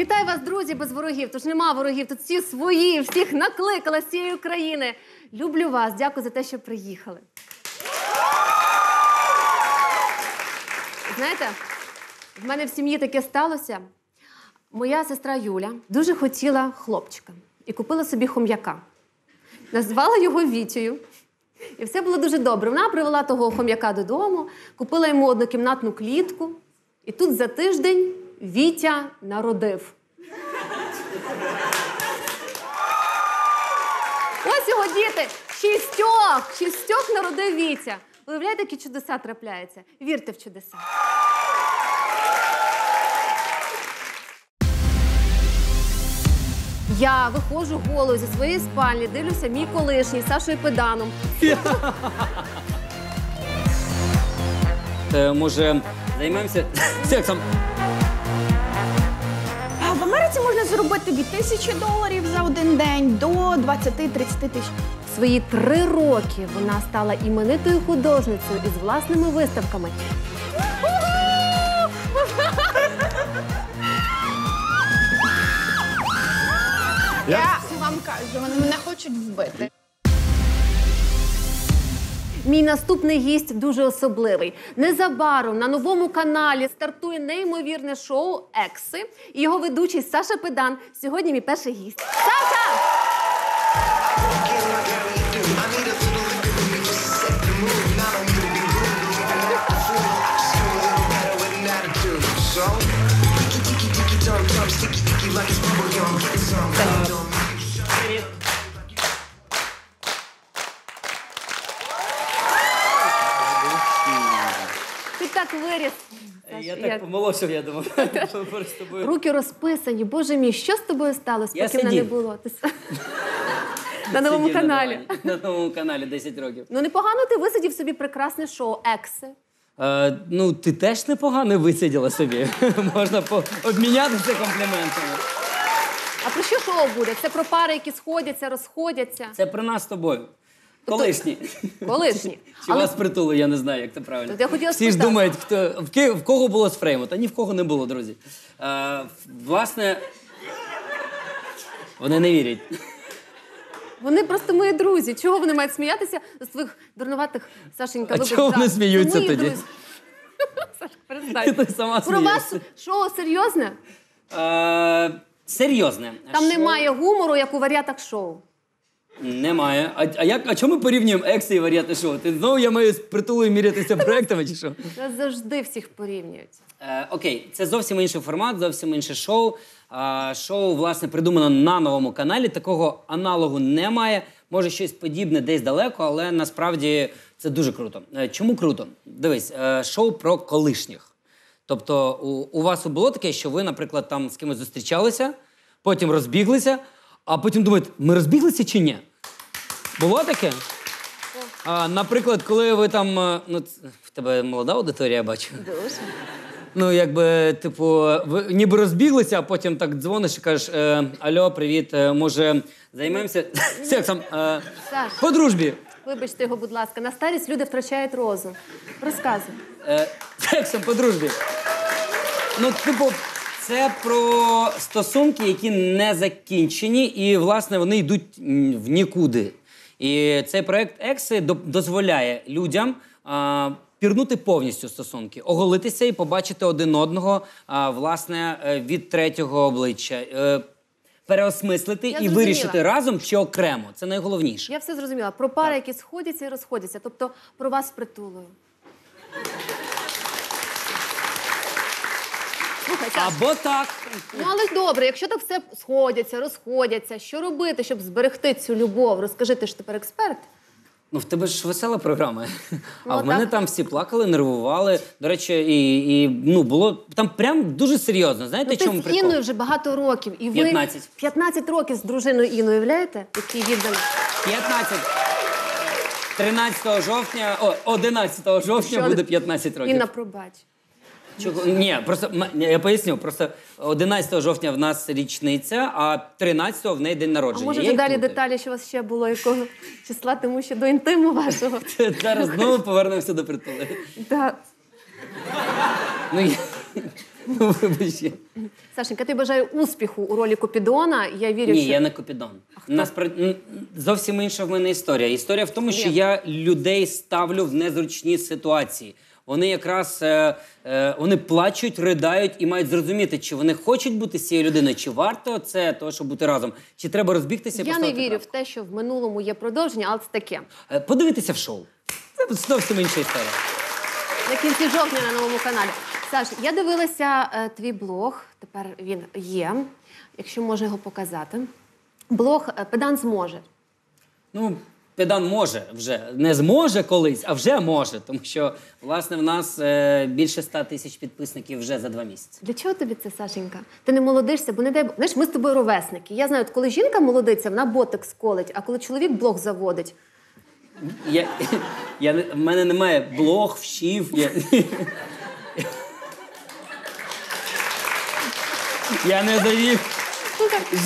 Вітаю вас, друзі, без ворогів. Тож нема ворогів, тут всі свої, всіх накликала з цієї країни. Люблю вас, дякую за те, що приїхали. Знаєте, в мене в сім'ї таке сталося. Моя сестра Юля дуже хотіла хлопчика і купила собі хом'яка. Назвала його Вітєю. І все було дуже добре. Вона привела того хом'яка додому, купила йому однокімнатну клітку. І тут за тиждень Вітя народив. Ось його діти! Шістьох! Шістьох народив Вітя. Уявляєте, які чудеса трапляються? Вірте в чудеса. Я виходжу голою зі своєї спальні, дивлюся мій колишній Сашою Педаном. Е, може, займемося сексом? Америці можна заробити від тисячі доларів за один день до 20-30 тисяч. Свої три роки вона стала іменитою художницею із власними виставками. Я вам кажу, вони мене хочуть вбити. Мій наступний гість дуже особливий. Незабаром на новому каналі стартує неймовірне шоу Екси. І його ведучий Саша Педан. Сьогодні мій перший гість. Саша! Ти так виріс. Я так помоловся, я думав. Руки розписані. Боже мій, що з тобою сталося, поки мене не було? На новому Сидів каналі. На новому каналі 10 років. Ну непогано ти висидів собі прекрасне шоу Екси. Е, ну, ти теж непогано висиділа собі. Можна по- обмінятися компліментами. А про що шоу буде? Це про пари, які сходяться, розходяться. Це про нас з тобою. Колишні. Колишні. Чи Але вас притули, я не знаю, як це правильно. От я хотіла Всі ж думають, хто, в, ки- в кого було з фрейму, та ні в кого не було, друзі. Е, власне, вони не вірять. вони просто мої друзі. Чого вони мають сміятися з твоїх дурнуватих Сашенька? А вибач, чого вони сміються мої тоді? друзі. Саш, перестань. Ти сама Про вас шоу серйозне? Е, серйозне. Там Що? немає гумору, як у варіатах шоу. Немає. А, а, як, а чому ми порівнюємо екси і варіати шоу? Ти знову я маю з притулою мірятися проектами чи що? Нас завжди всіх порівнюють. Е, окей, це зовсім інший формат, зовсім інше шоу. А, шоу, власне, придумано на новому каналі. Такого аналогу немає. Може, щось подібне десь далеко, але насправді це дуже круто. Е, чому круто? Дивись, е, шоу про колишніх. Тобто, у, у вас було таке, що ви, наприклад, там з кимось зустрічалися, потім розбіглися, а потім думаєте, ми розбіглися чи ні? Було таке? А, наприклад, коли ви там. е, Ну, в тебе молода аудиторія, я бачу. Дуже. Ну, якби, типу, ви ніби розбіглися, а потім так дзвониш і кажеш: е, Алло, привіт, е, може, займемося сексом е, Саш. по дружбі. Вибачте його, будь ласка. На старість люди втрачають розум. Розказуй. Е, сексом по дружбі. Ну, типу, це про стосунки, які не закінчені, і, власне, вони йдуть м, в нікуди. І цей проект Екси до- дозволяє людям а, пірнути повністю стосунки, оголитися і побачити один одного, а, власне, е, від третього обличчя. Е, Переосмислити Я і зрозуміла. вирішити разом чи окремо. Це найголовніше. Я все зрозуміла. Про пари, які сходяться і розходяться. Тобто про вас з притулою. Слухай, Саш, Або так. ну але ж добре, якщо так все сходяться, розходяться, що робити, щоб зберегти цю любов? Розкажи, ти ж тепер експерт. Ну, в тебе ж весела програма. А Ну, в мене так. там всі плакали, нервували. До речі, і, і ну було там прям дуже серйозно. Знаєте, Ну, ти чому з прикол? Інною вже багато років. І ви 15. 15 років з дружиною Інною, уявляєте? Який відданий. 15. 13 жовтня, о, 11 жовтня Що? буде 15 років. Інна, пробач. Чого? Ні, просто я поясню. Просто 11 жовтня в нас річниця, а 13 в неї день А народження. може Я далі деталі, що у вас ще було, якого числа, тому що до інтиму вашого. Зараз знову повернемося до притули. Да. Ну, я... Ну. Сашенька, тобі бажаю успіху у ролі Купідона. Я вірю, Ні, що я не Купідон. Наспра... м, Зовсім інша в мене історія. Історія в тому, що я людей ставлю в незручні ситуації. Вони якраз е, е, вони плачуть, придають і мають зрозуміти, чи вони хочуть бути з цією людиною, чи варто це того, щоб бути разом, чи треба розбігтися. я не вірю в те, що в минулому є продовження, але це таке. Е, Подивитися в шоу. Це зовсім інша історія. На кінці жовтня на новому каналі. Саш, я дивилася е, твій блог. Тепер він є. Якщо можна його показати. Блог е, Педан зможе. Ну, педан може вже не зможе колись, а вже може, тому що власне в нас е, більше 100 тисяч підписників вже за два місяці. Для чого тобі це, Сашенька? Ти не молодишся, бо не дай Знаєш, ми з тобою ровесники. Я знаю, от коли жінка молодиться, вона ботекс колить, а коли чоловік блог заводить. Я, я, в мене немає блог, вщів. Я, я не завів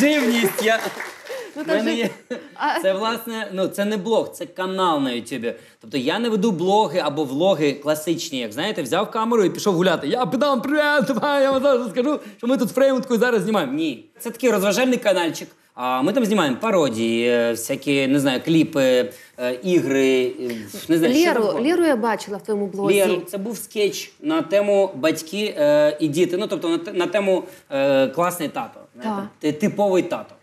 живність. Я, Ну, в та мене є, А- це власне, ну це не блог, це канал на Ютубі. Тобто я не веду блоги або влоги класичні, як знаєте, взяв камеру і пішов гуляти. Я педам, привіт, я вам зараз скажу, що ми тут з фреймуткою зараз знімаємо. Ні, це такий розважальний каналчик. А ми там знімаємо пародії, е, всякі, не знаю, кліпи, е, ігри, е, не знаю, що Лєру, завгодно. Лєру я бачила в твоєму блозі. Лєру, це був скетч на тему батьки і діти. Ну тобто на, на тему класний тато. Так. ти- типовий тато.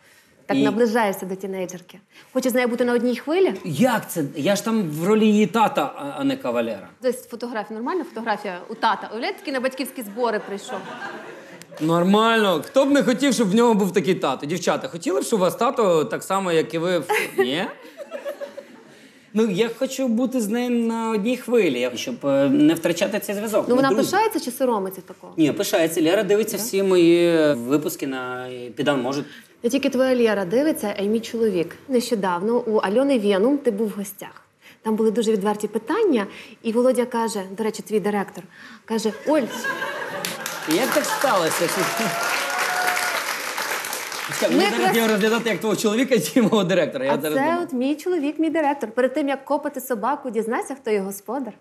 Так І- наближаєшся до тінейджерки. Хочеш з нею бути на одній хвилі? Як це? Я ж там в ролі її тата, а- не кавалера. Тобто фотографія, нормальна фотографія у тата. Уявляєте, такий на батьківські збори прийшов. Нормально. Хто б не хотів, щоб в нього був такий тато? Дівчата, хотіли б, щоб у вас тато так само, як і ви. в- Ні? Ну, я хочу бути з нею на одній хвилі, щоб е, не втрачати цей зв'язок. Ну Ми вона друзі. пишається чи соромиться такого? Ні, пишається. Лера дивиться всі мої випуски на підан може. Не тільки твоя Лєра дивиться, а й мій чоловік. Нещодавно у Альони Вєнум ти був в гостях. Там були дуже відверті питання, і Володя каже: до речі, твій директор каже: Оль, Як так сталося? Чекай, Мені Ми зараз якраз- його розглядати як твого чоловіка чи мого директора. Я а зараз це думаю. от мій чоловік, мій директор. Перед тим як копати собаку, дізнайся, хто його господар.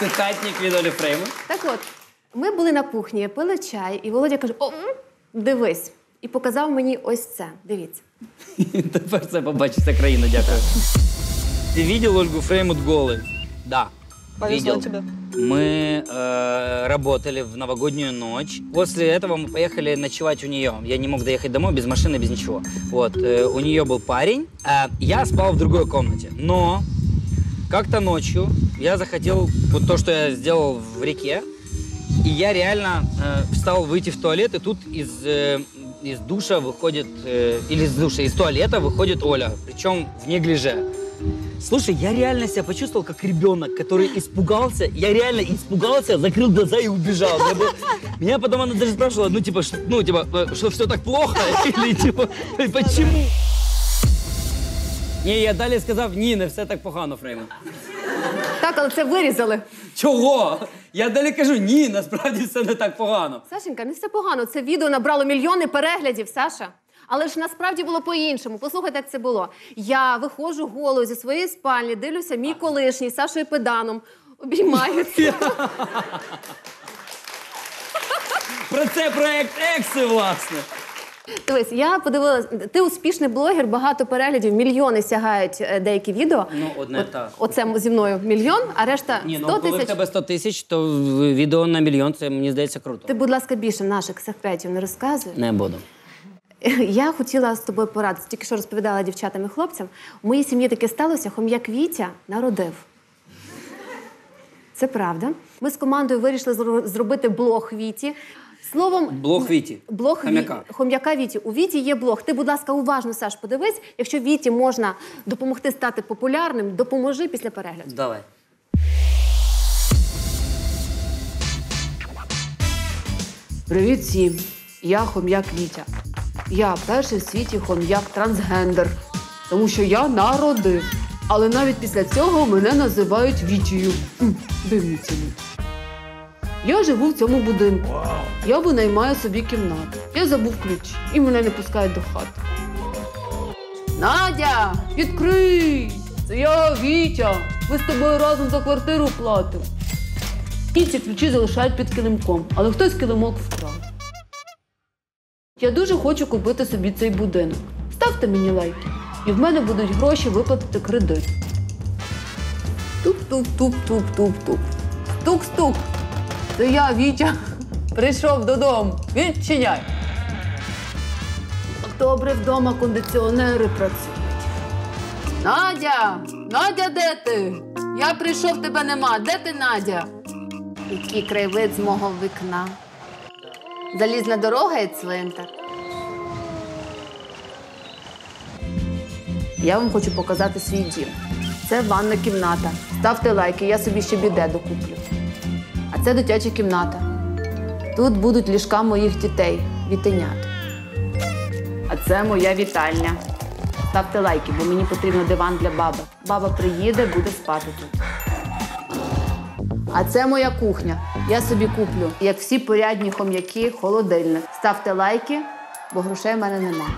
Цитатник від Олі Фрейма. Так от, ми були на кухні, пили чай, і Володя каже: О, м, дивись. І показав мені ось це. Дивіться. Тепер це побачить вся країна, дякую. Ты видел Ольгу Фреймут голой? Да. Повезло видел. тебе. Мы э, работали в новогоднюю ночь. После этого мы поехали ночевать у нее. Я не мог доехать домой без машины, без ничего. Вот. э, у нее был парень, а я спал в другой комнате. Но как-то ночью я захотел вот то, что я сделал в реке, и я реально э, встал выйти в туалет, и тут из, э, из душа выходит, э, или из душа, из туалета выходит Оля, причем в неглиже. Слушай, я реально себя почувствовал как ребенок, который испугался. Я реально испугался, закрыл глаза и убежал. Мне, было- Меня потом она даже спрашивала, ну типа, ш- ну типа, э, что все так плохо или типа, почему? Ні, я далі сказав, ні, не все так погано, Фреймон. Так, але це вирізали. Чого? Я далі кажу, ні, насправді все не так погано. Сашенька, не все погано. Це відео набрало мільйони переглядів, Саша. Але ж насправді було по-іншому. Послухайте, як це було. Я виходжу голою зі своєї спальні, дивлюся, мій колишній з Сашою Педаном обіймаються. Про це проект Екси, власне. Дивись, я подивилася, ти успішний блогер, багато переглядів, мільйони сягають е, деякі відео. Ну, одне От- так. Оце зі мною мільйон, а решта Ні, 100 ну коли в тисяч. тебе 100 тисяч, то в- відео на мільйон це мені здається круто. Ти, будь ласка, більше наших секретів не розказуй. Не буду. Я хотіла з тобою порадитися, тільки що розповідала дівчатам і хлопцям. У моїй сім'ї таке сталося, хом'як Вітя народив. Це правда. Ми з командою вирішили зро- зробити блог Віті. Словом, Блог Віті. блог Ві- Хом'яка. хом'яка Віті. У Віті є блог. Ти, будь ласка, уважно, Саш, подивись. Якщо Віті можна допомогти стати популярним, допоможи після перегляду. Давай. Привіт всім! Я хом'як Вітя. Я перший в світі хом'як трансгендер, тому що я народив. Але навіть після цього мене називають Вітію. Дивні ціни. Я живу в цьому будинку. Я винаймаю собі кімнату. Я забув ключ і мене не пускають до хати. Надя, відкрий! Це я Вітя. Ми з тобою разом за квартиру платимо. Кінці ключі залишають під килимком, але хтось килимок вкрав. Я дуже хочу купити собі цей будинок. Ставте мені лайки, і в мене будуть гроші виплатити кредит. Тук-тук-тук-тук-тук-тук. Стук-стук. Це я, Вітя, прийшов додому. Відчиняй. Добре вдома кондиціонери працюють. Надя! Надя, де ти? Я прийшов, тебе нема. Де ти, Надя? Який краєвид з мого вікна. Залізна дорога і цвинтар. Я вам хочу показати свій дім. Це ванна кімната. Ставте лайки, я собі ще біде докуплю. Це дитяча кімната. Тут будуть ліжка моїх дітей, вітенят. А це моя вітальня. Ставте лайки, бо мені потрібен диван для баби. Баба приїде, буде спати тут. А це моя кухня. Я собі куплю, як всі порядні хом'яки, холодильник. Ставте лайки, бо грошей в мене немає.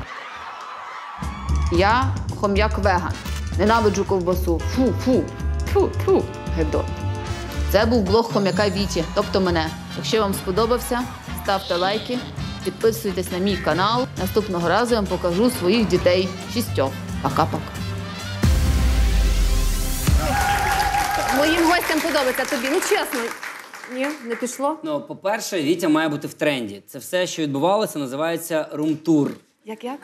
Я хом'як веган. Ненавиджу ковбасу. Фу, фу, фу, фу, гидот. Це був блог хом'яка Віті, тобто мене. Якщо вам сподобався, ставте лайки, підписуйтесь на мій канал. Наступного разу я вам покажу своїх дітей шістьох. Пока-пока. Моїм гостям подобається тобі. Ну чесно. Ні, не пішло. Ну, по-перше, Вітя має бути в тренді. Це все, що відбувалося, називається рум-тур. Як як?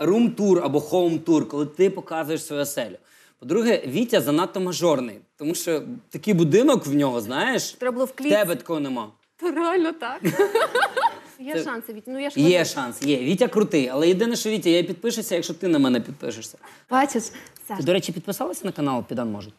рум-тур або хоум-тур, коли ти показуєш свою оселю. По-друге, Вітя занадто мажорний, тому що такий будинок в нього, знаєш, Треба було в клітці. тебе такого нема. То реально так. Є шанси, Вітя. Ну я ж Є кажу. шанс, є. Вітя крутий, але єдине, що Вітя, я підпишуся, якщо ти на мене підпишешся. Бачиш, Саш, Ти, до речі, підписалася на канал Підан може?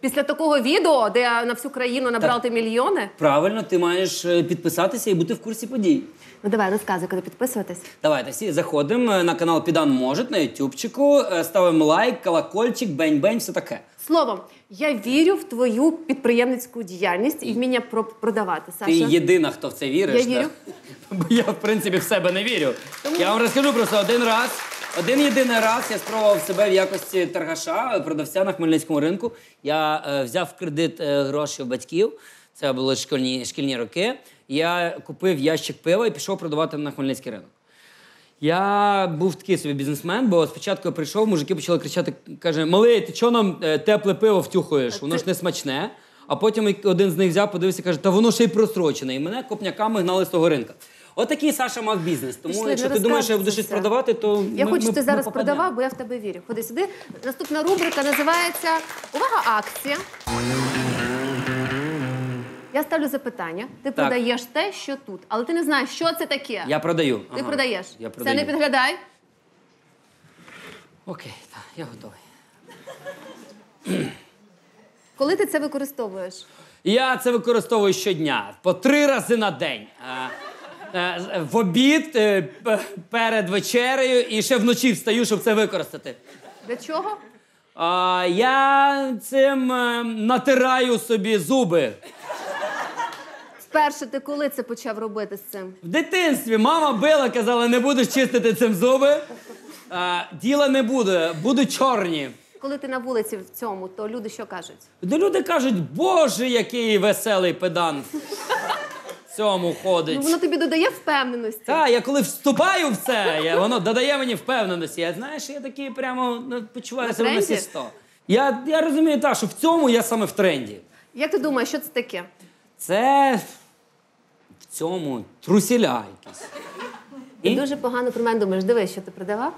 Після такого відео, де на всю країну набрав ти мільйони. Правильно, ти маєш е, підписатися і бути в курсі подій. Ну давай, розказуй, коли підписуватись. Давайте всі заходимо е, на канал Підан може на ютубчику, е, ставимо лайк, колокольчик, бень-бень, все таке. Словом, я вірю в твою підприємницьку діяльність і вміння про- продавати. Саша. Ти єдина, хто в це віриш. Я вірю. Бо я, в принципі, в себе не вірю. Я вам розкажу просто один раз. Один єдиний раз я спробував себе в якості торгаша, продавця на Хмельницькому ринку. Я е, взяв в кредит е, гроші у батьків. Це були шкільні, шкільні роки. Я купив ящик пива і пішов продавати на Хмельницький ринок. Я був такий собі бізнесмен, бо спочатку я прийшов, мужики почали кричати: каже: Малий, ти чого нам е, тепле пиво втюхуєш? Воно ж не смачне. А потім один з них взяв, подивився, каже, та воно ще й прострочене. І мене копняками гнали з того ринка. Отакий Саша мав бізнес. Тому Пішли, якщо ти думаєш, що я буду щось продавати, то Я ми, хочу, ми, ти ми зараз попадемо. продавав, бо я в тебе вірю. Ходи сюди. Наступна рубрика називається Увага, акція. Я ставлю запитання. Ти продаєш те, що тут, але ти не знаєш, що це таке. Я продаю. Ти Ага. продаєш. Я продаю. Це не підглядай. Окей, так, я готовий. Коли ти це використовуєш? Я це використовую щодня по три рази на день. Е, е, В обід, е, перед вечерею і ще вночі встаю, щоб це використати. Для чого? А, я цим натираю собі зуби. Вперше ти коли це почав робити з цим? В дитинстві мама била, казала, не будеш чистити цим зуби. А, діла не буде, будуть чорні. Коли ти на вулиці в цьому, то люди що кажуть? De люди кажуть, боже, який веселий педант цьому ходить. Ну воно тобі додає впевненості. Так, я коли вступаю в це, я, воно додає мені впевненості. Я знаєш, я такий прямо ну, почуваю На себе на тренді? всі 100. Я, я розумію, так, що в цьому я саме в тренді. Як ти думаєш, що це таке? Це в цьому трусіля якісь. Ти І? дуже погано про мене думаєш. Дивись, що ти продавав.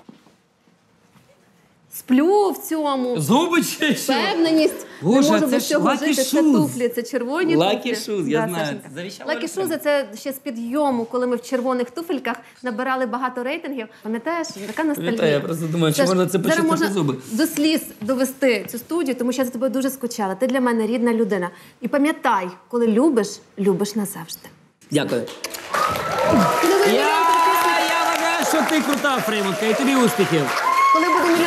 Сплю в цьому. Зуби чи що? Впевненість. Боже, не можу це без цього Lucky жити. Це туфлі, це червоні Lucky туфлі. Shoes, я знаю. Сашенька. Завіщала Артему. Shoes – це ще з підйому, коли ми в червоних туфельках набирали багато рейтингів. Пам'ятаєш, така ностальгія. Пам'ятаю, я просто думаю, чи ж можна це зараз почистити можна зуби. до сліз довести цю студію, тому що я за тобою дуже скучала. Ти для мене рідна людина. І пам'ятай, коли любиш, любиш назавжди. Дякую. Я, я вважаю, що ти крута, Фреймонка, і тобі успіхів.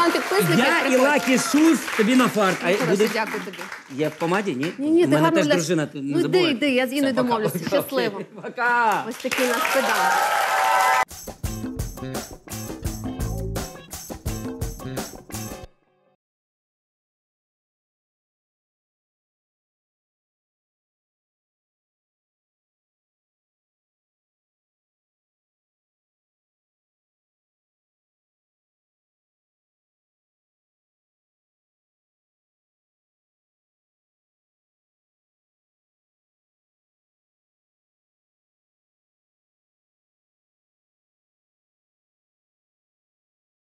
Мільйон підписників, Я і приходь. Лакі Шуз тобі на фарт. А Хорошо, буде... дякую тобі. Я в помаді, ні? Ні, ні, У ти мене гарно теж для- дружина, ти не Ну, йди, забувай. йди, я з Іною Все, пока. домовлюся. Щасливо. Пока. Ось такий нас педант.